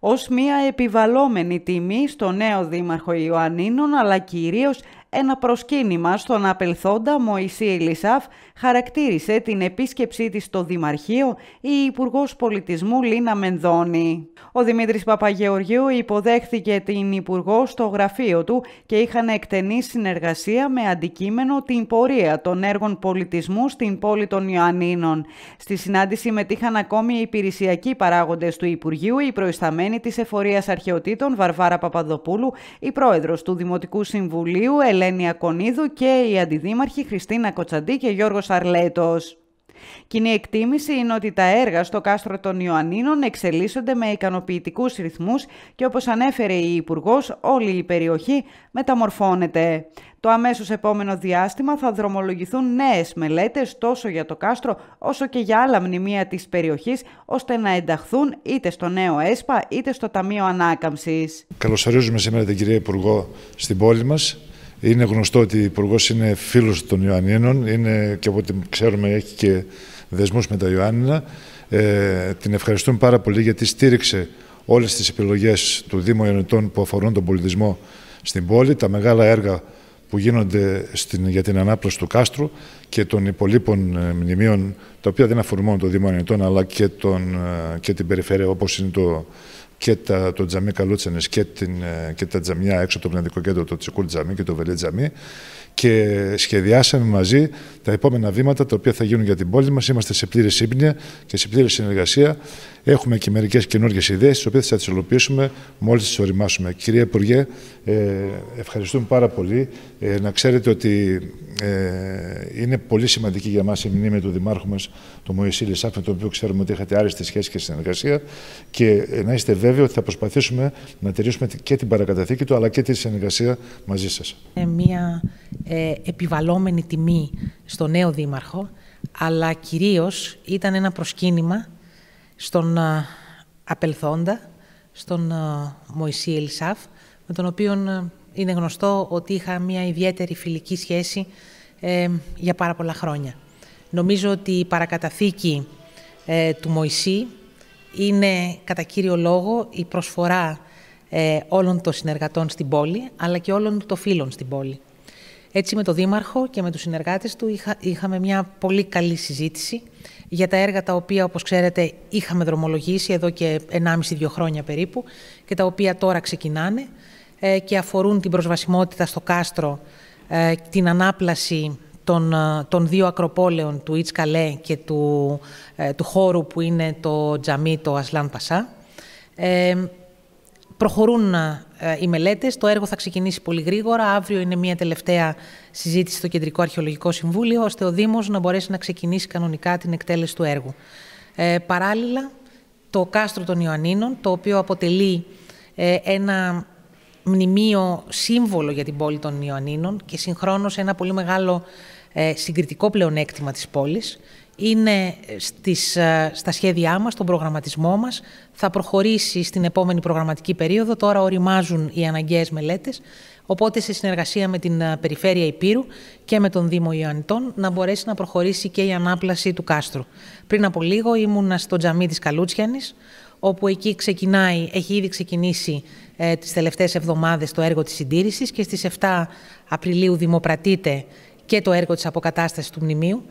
ως μια επιβαλόμενη τιμή στο νέο Δήμαρχο Ιωαννίνων αλλά κυρίως ένα προσκύνημα στον απελθόντα Μωυσή Ελισάφ χαρακτήρισε την επίσκεψή της στο Δημαρχείο η Υπουργός Πολιτισμού Λίνα Μενδώνη. Ο Δημήτρης Παπαγεωργίου υποδέχθηκε την Υπουργό στο γραφείο του και είχαν εκτενή συνεργασία με αντικείμενο την πορεία των έργων πολιτισμού στην πόλη των Ιωαννίνων. Στη συνάντηση μετήχαν ακόμη οι υπηρεσιακοί παράγοντες του Υπουργείου, η προϊσταμένη της Εφορίας Αρχαιοτήτων Βαρβάρα Παπαδοπούλου, η πρόεδρος του Δημοτικού Συμβουλίου Ελένη Ακονίδου και οι αντιδήμαρχοι Χριστίνα Κοτσαντή και Γιώργος Αρλέτος. Κοινή εκτίμηση είναι ότι τα έργα στο κάστρο των Ιωαννίνων εξελίσσονται με ικανοποιητικούς ρυθμούς και όπως ανέφερε η Υπουργός, όλη η περιοχή μεταμορφώνεται. Το αμέσως επόμενο διάστημα θα δρομολογηθούν νέες μελέτες τόσο για το κάστρο όσο και για άλλα μνημεία της περιοχής ώστε να ενταχθούν είτε στο νέο ΕΣΠΑ είτε στο Ταμείο Ανάκαμψης. Καλωσορίζουμε σήμερα την κυρία Υπουργό στην πόλη μας. Είναι γνωστό ότι ο Υπουργός είναι φίλος των Ιωαννίνων, είναι και από ό,τι ξέρουμε έχει και δεσμούς με τα Ιωάννινα. Ε, την ευχαριστούμε πάρα πολύ γιατί στήριξε όλες τις επιλογές του Δήμου Ιωαννητών που αφορούν τον πολιτισμό στην πόλη, τα μεγάλα έργα που γίνονται στην, για την ανάπλωση του κάστρου και των υπολείπων ε, μνημείων, τα οποία δεν αφορούν μόνο το Δήμο Ιωαννητών αλλά και, τον, ε, και την περιφέρεια όπως είναι το και τα, το τζαμί Καλούτσενες και, την, ε, και τα τζαμιά έξω από το πνευματικό κέντρο, το Τσικούλ τζαμί και το Βελέ τζαμί και σχεδιάσαμε μαζί τα επόμενα βήματα τα οποία θα γίνουν για την πόλη μας. Είμαστε σε πλήρη σύμπνοια και σε πλήρη συνεργασία. Έχουμε και μερικές καινούργιες ιδέες, τις οποίες θα τις υλοποιήσουμε μόλις τις οριμάσουμε. Κυρία Υπουργέ, ε, ευχαριστούμε πάρα πολύ. Ε, να ξέρετε ότι ε, είναι πολύ σημαντική για μας η μνήμη του Δημάρχου μας, του Μωυσή Λισάφ, με τον οποίο ξέρουμε ότι είχατε άριστη σχέση και συνεργασία και ε, να είστε βέβαιοι ότι θα προσπαθήσουμε να τηρήσουμε και την παρακαταθήκη του αλλά και τη συνεργασία μαζί σας. Ε, μια ε, επιβαλόμενη τιμή στο νέο Δήμαρχο, αλλά κυρίως ήταν ένα προσκύνημα στον ε, απελθόντα, στον Μωυσή Ελισάφ, με τον οποίο είναι γνωστό ότι είχα μια ιδιαίτερη φιλική σχέση ε, για πάρα πολλά χρόνια. Νομίζω ότι η παρακαταθήκη ε, του Μωυσή είναι κατά κύριο λόγο η προσφορά ε, όλων των συνεργατών στην πόλη, αλλά και όλων των φίλων στην πόλη. Έτσι με τον Δήμαρχο και με τους συνεργάτες του είχα, είχαμε μια πολύ καλή συζήτηση για τα έργα τα οποία, όπως ξέρετε, είχαμε δρομολογήσει εδώ και 1,5-2 χρόνια περίπου και τα οποία τώρα ξεκινάνε ε, και αφορούν την προσβασιμότητα στο κάστρο, ε, την ανάπλαση των, ε, των δύο ακροπόλεων του Ιτς Καλέ και του, του χώρου που είναι το τζαμί, το Ασλάν Πασά. Ε, προχωρούν οι μελέτες, το έργο θα ξεκινήσει πολύ γρήγορα. Αύριο είναι μια τελευταία συζήτηση στο Κεντρικό Αρχαιολογικό Συμβούλιο, ώστε ο Δήμος να μπορέσει να ξεκινήσει κανονικά την εκτέλεση του έργου. Ε, παράλληλα, το κάστρο των Ιωαννίνων, το οποίο αποτελεί ένα μνημείο σύμβολο για την πόλη των Ιωαννίνων και συγχρόνως ένα πολύ μεγάλο ε, συγκριτικό πλεονέκτημα της πόλης. Είναι στις, ε, στα σχέδιά μας, στον προγραμματισμό μας. Θα προχωρήσει στην επόμενη προγραμματική περίοδο. Τώρα οριμάζουν οι αναγκαίες μελέτες. Οπότε, σε συνεργασία με την ε, Περιφέρεια Υπήρου και με τον Δήμο Ιωαννητών, να μπορέσει να προχωρήσει και η ανάπλαση του κάστρου. Πριν από λίγο ήμουνα στο τζαμί της Καλούτσιανης, όπου εκεί ξεκινάει, έχει ήδη ξεκινήσει ε, τις τελευταίες εβδομάδες το έργο της συντήρησης και στις 7 Απριλίου δημοπρατείται και το έργο της αποκατάστασης του μνημείου.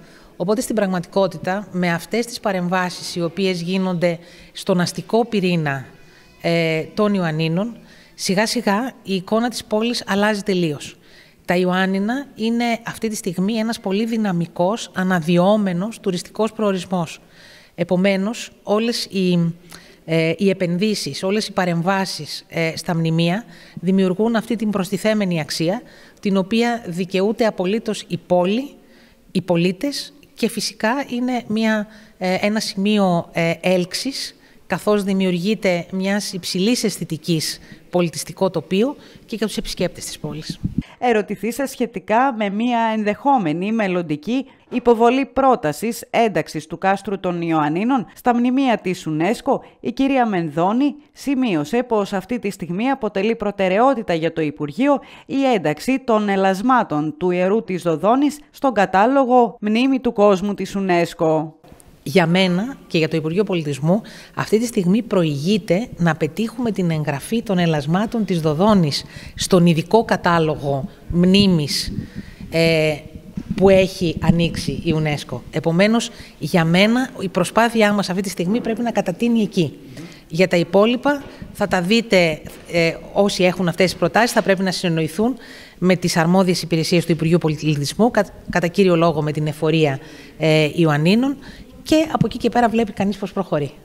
Οπότε στην πραγματικότητα με αυτές τις παρεμβάσεις οι οποίες γίνονται στον αστικό πυρήνα ε, των Ιωαννίνων, σιγά σιγά η εικόνα της πόλης αλλάζει τελείως. Τα Ιωάννινα είναι αυτή τη στιγμή ένας πολύ δυναμικός, αναδυόμενος τουριστικός προορισμός. Επομένως, όλες οι ε, οι επενδύσεις, όλες οι παρεμβάσεις ε, στα μνημεία δημιουργούν αυτή την προστιθέμενη αξία, την οποία δικαιούται απολύτως η πόλη, οι πολίτες και φυσικά είναι μια, ε, ένα σημείο έλξης καθώς δημιουργείται μιας υψηλής αισθητικής πολιτιστικό τοπίο και για τους επισκέπτες της πόλης. Ερωτηθήσα σχετικά με μια ενδεχόμενη μελλοντική υποβολή πρότασης ένταξης του κάστρου των Ιωαννίνων στα μνημεία της UNESCO, η κυρία Μενδώνη σημείωσε πως αυτή τη στιγμή αποτελεί προτεραιότητα για το Υπουργείο η ένταξη των ελασμάτων του Ιερού της Δοδόνης στον κατάλογο μνήμη του κόσμου της UNESCO. Για μένα και για το Υπουργείο Πολιτισμού αυτή τη στιγμή προηγείται να πετύχουμε την εγγραφή των ελασμάτων της Δοδόνης στον ειδικό κατάλογο μνήμης ε, που έχει ανοίξει η UNESCO. Επομένως, για μένα η προσπάθειά μας αυτή τη στιγμή πρέπει να κατατείνει εκεί. Για τα υπόλοιπα θα τα δείτε ε, όσοι έχουν αυτές τις προτάσεις θα πρέπει να συνοηθούν με τις αρμόδιες υπηρεσίες του Υπουργείου Πολιτισμού, κατά κύριο λόγο με την εφορία ε, Ιωαννίνων και από εκεί και πέρα βλέπει κανείς πώς προχωρεί.